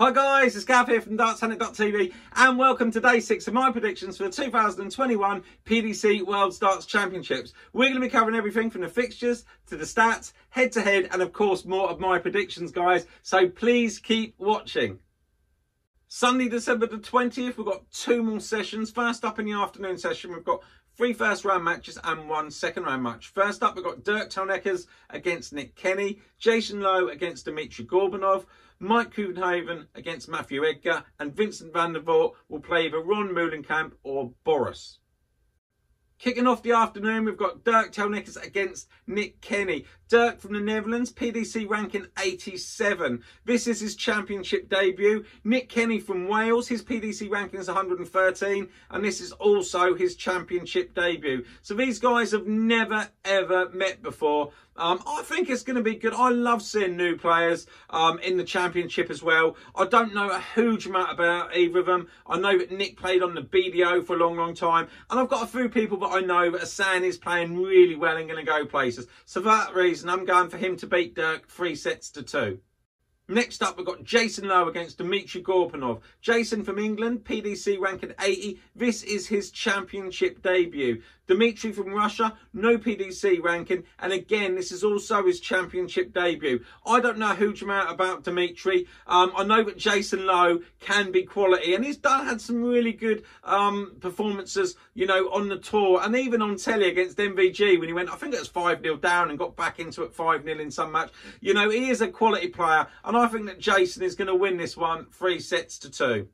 Hi guys, it's Gav here from DartsHandit.tv and welcome to day six of my predictions for the 2021 PDC World Darts Championships. We're going to be covering everything from the fixtures to the stats, head to head and of course more of my predictions guys, so please keep watching. Sunday, December the 20th, we've got two more sessions. First up in the afternoon session, we've got three first round matches and one second round match. First up, we've got Dirk Telnekars against Nick Kenny, Jason Lowe against Dmitry Gorbunov, Mike Couvenhaven against Matthew Edgar, and Vincent van der Voort will play either Ron Meulenkamp or Boris. Kicking off the afternoon, we've got Dirk Telnekars against Nick Kenny. Dirk from the Netherlands, PDC ranking 87. This is his championship debut. Nick Kenny from Wales, his PDC ranking is 113, and this is also his championship debut. So these guys have never ever met before. Um, I think it's going to be good. I love seeing new players um, in the championship as well. I don't know a huge amount about either of them. I know that Nick played on the BDO for a long, long time. And I've got a few people that I know that are saying he's playing really well and going to go places. So for that reason, I'm going for him to beat Dirk three sets to two. Next up, we've got Jason Lowe against Dmitry Gorbunov. Jason from England, PDC ranking 80. This is his championship debut. Dmitry from Russia, no PDC ranking. And again, this is also his championship debut. I don't know a huge amount about Dmitry. Um, I know that Jason Lowe can be quality. And he's done had some really good um, performances, you know, on the tour. And even on telly against MVG when he went, I think it was 5-0 down and got back into it 5-0 in some match. You know, he is a quality player. And I think that Jason is going to win this one three sets to two.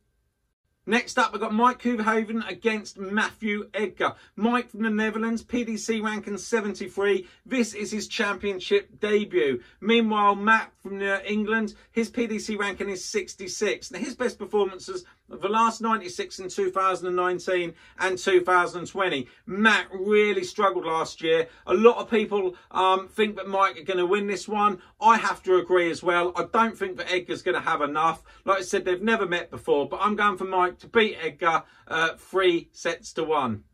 Next up, we've got Mike Couvenhaven against Matthew Edgar. Mike from the Netherlands, PDC ranking 73. This is his championship debut. Meanwhile, Matt from England, his PDC ranking is 66. Now, his best performances the last 96 in 2019 and 2020. Matt really struggled last year. A lot of people um, think that Mike are going to win this one. I have to agree as well. I don't think that Edgar's going to have enough. Like I said, they've never met before, but I'm going for Mike to beat Edgar uh, three sets to one.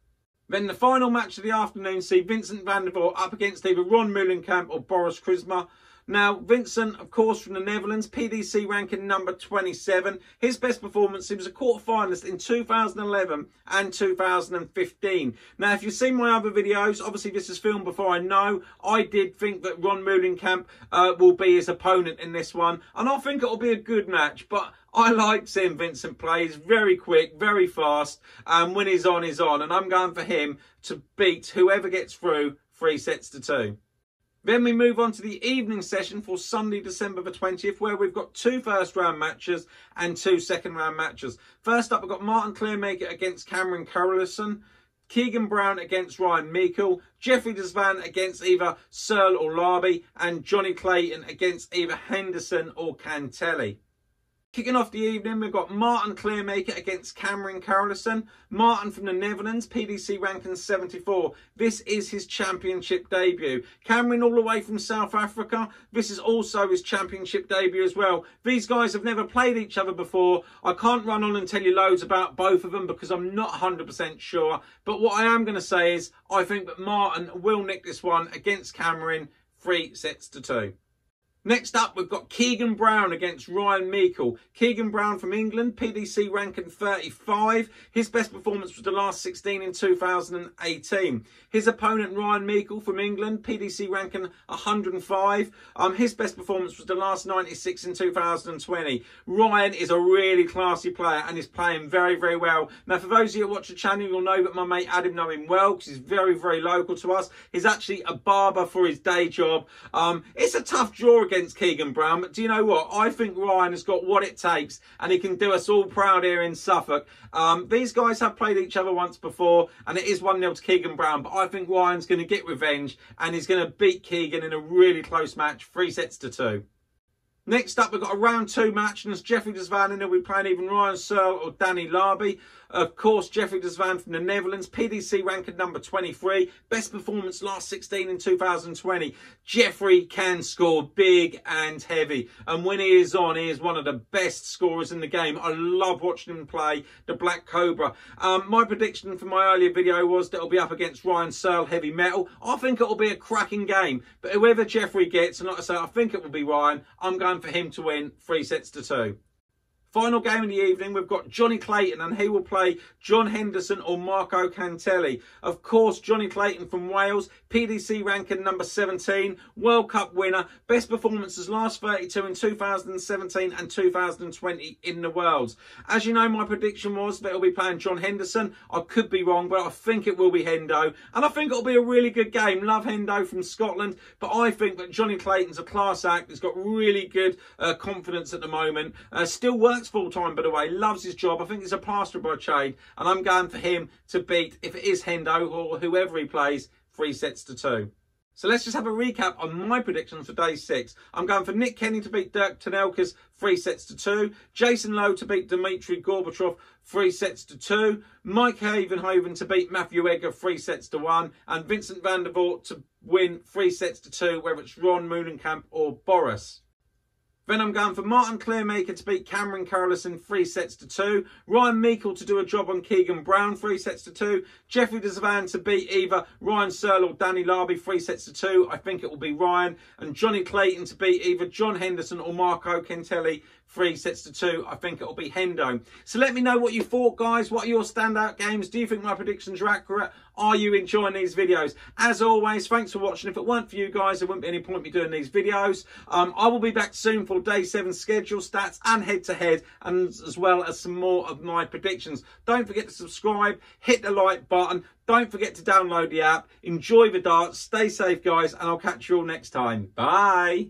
Then the final match of the afternoon see Vincent van der Voort up against either Ron Meulenkamp or Boris Krčmar. Now, Vincent, of course, from the Netherlands, PDC ranking number 27. His best performance, he was a quarter finalist in 2011 and 2015. Now, if you've seen my other videos, obviously this is filmed before I know, I did think that Ron Meulenkamp uh, will be his opponent in this one. And I think it'll be a good match, but I like seeing Vincent play. He's very quick, very fast, and when he's on, he's on. And I'm going for him to beat whoever gets through three sets to two. Then we move on to the evening session for Sunday, December the 20th, where we've got two first round matches and two second round matches. First up, we've got Martin Kleermaker against Cameron Carolissen. Keegan Brown against Ryan Meikle, Jeffrey de Zwaan against either Searle or Larby, and Johnny Clayton against either Henderson or Kantele. Kicking off the evening, we've got Martin Kleermaker against Cameron Carolissen. Martin from the Netherlands, PDC ranking 74. This is his championship debut. Cameron all the way from South Africa. This is also his championship debut as well. These guys have never played each other before. I can't run on and tell you loads about both of them because I'm not 100% sure. But what I am going to say is I think that Martin will nick this one against Cameron three sets to two. Next up, we've got Keegan Brown against Ryan Meikle. Keegan Brown from England, PDC ranking 35. His best performance was the last 16 in 2018. His opponent, Ryan Meikle from England, PDC ranking 105. Um, his best performance was the last 96 in 2020. Ryan is a really classy player and is playing very, very well. Now, for those of you who watch the channel, you'll know that my mate Adam know him well because he's very, very local to us. He's actually a barber for his day job. Um, it's a tough draw against Keegan Brown. But do you know what? I think Ryan has got what it takes and he can do us all proud here in Suffolk. Um, these guys have played each other once before and it is 1-0 to Keegan Brown. But I think Ryan's going to get revenge and he's going to beat Keegan in a really close match, three sets to two. Next up, we've got a round two match, and it's Jeffrey de Zwaan, and he'll be playing even Ryan Searle or Danny Larby. Of course, Jeffrey de Zwaan from the Netherlands, PDC ranked number 23. Best performance last 16 in 2020. Jeffrey can score big and heavy. And when he is on, he is one of the best scorers in the game. I love watching him play the Black Cobra. Um, my prediction from my earlier video was that it'll be up against Ryan Searle Heavy Metal. I think it'll be a cracking game. But whoever Jeffrey gets, and like I say, I think it will be Ryan, I'm going for him to win three sets to two. Final game of the evening, we've got Johnny Clayton and he will play John Henderson or Marko Kantele. Of course, Johnny Clayton from Wales, PDC ranking number 17, World Cup winner, best performances last 32 in 2017 and 2020 in the Worlds. As you know, my prediction was that he'll be playing John Henderson. I could be wrong, but I think it will be Hendo. And I think it'll be a really good game. Love Hendo from Scotland, but I think that Johnny Clayton's a class act. He's got really good uh, confidence at the moment. Uh, still works full time, by the way. Loves his job. I think he's a plaster by trade. And I'm going for him to beat, if it is Hendo or whoever he plays, three sets to two. So let's just have a recap on my predictions for day six. I'm going for Nick Kenny to beat Dirk Turnelkas three sets to two. Jason Lowe to beat Dmitry Gorbachev three sets to two. Mike Havenhoven to beat Matthew Egger three sets to one. And Vincent van der Voort to win three sets to two, whether it's Ron Moonenkamp or Boris. Then I'm going for Martin Kleermaker to beat Cameron Carolissen three sets to two. Ryan Meikle to do a job on Keegan Brown three sets to two. Jeffrey de Zwaan to beat either Ryan Searle or Danny Larby three sets to two. I think it will be Ryan. And Johnny Clayton to beat either John Henderson or Marko Kantele three sets to two. I think it'll be Hendo. So let me know what you thought, guys. What are your standout games? Do you think my predictions are accurate? Are you enjoying these videos? As always, thanks for watching. If it weren't for you guys, there wouldn't be any point me doing these videos. Um, I will be back soon for day seven schedule stats and head to head, and as well as some more of my predictions. Don't forget to subscribe, hit the like button. Don't forget to download the app. Enjoy the darts. Stay safe, guys, and I'll catch you all next time. Bye.